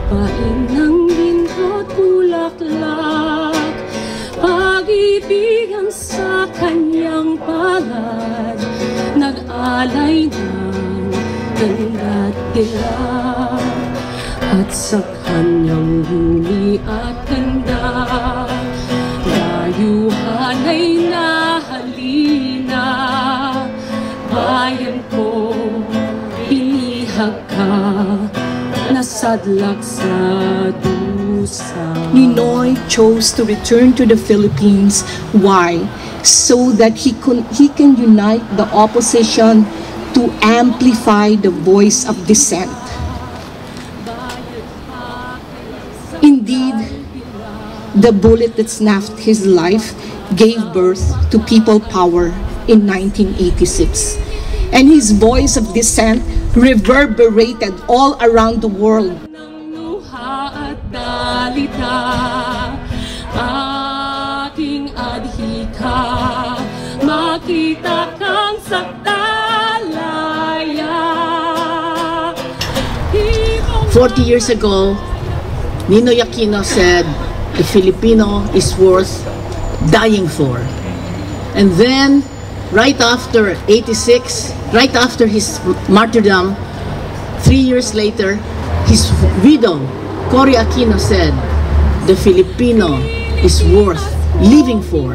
Lupain ng ginto't bulaklak Pag-ibigan sa kanyang palad. Nag-alay ng ganda at dilag At sa kanyang huli at ganda Dayuhan ay nahalina. Bayan ko, inihag ka Nasadlak sa dusa Ninoy chose to return to the Philippines. Why? So that he can, he can unite the opposition to amplify the voice of dissent. Indeed, the bullet that snapped his life gave birth to people power in 1986. And his voice of dissent reverberated all around the world. ng luha at dalita ating adhika makita kang sakdalaya 40 years ago, Ninoy Aquino said, the Filipino is worth dying for. And then, right after 86, right after his martyrdom, three years later, his widow, Cory Aquino said, the Filipino is worth living for.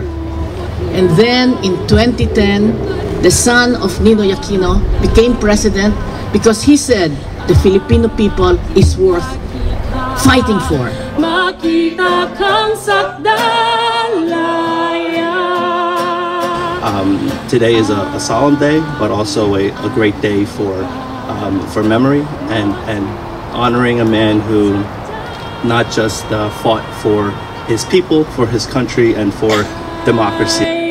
And then in 2010, the son of Ninoy Aquino became president because he said the Filipino people is worth fighting for. Um, today is a, a solemn day, but also a, a great day for um, for memory and and honoring a man who not just uh, fought for his people, for his country, and for democracy.